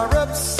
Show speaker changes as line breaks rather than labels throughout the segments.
are upset.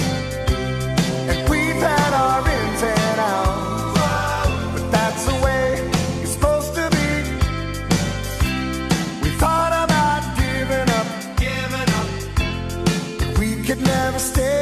could never stay